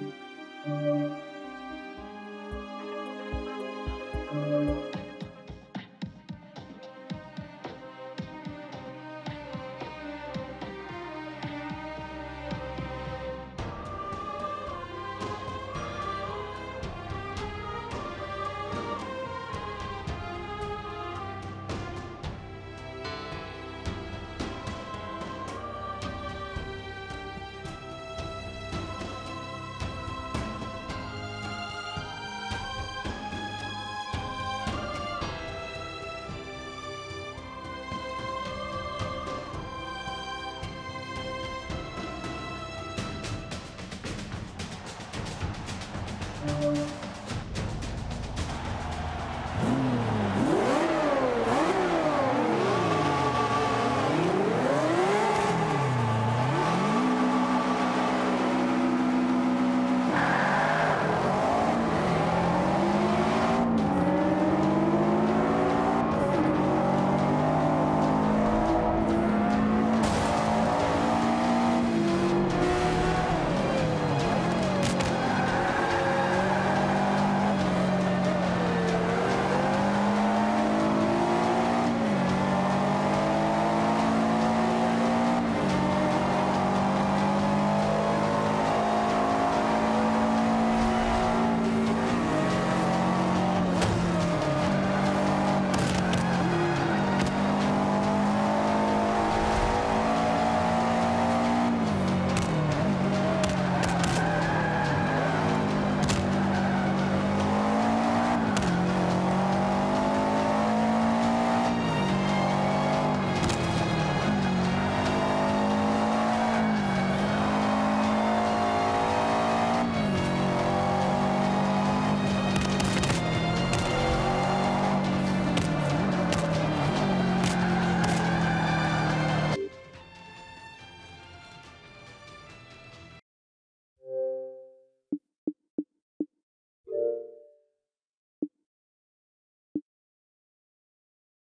Música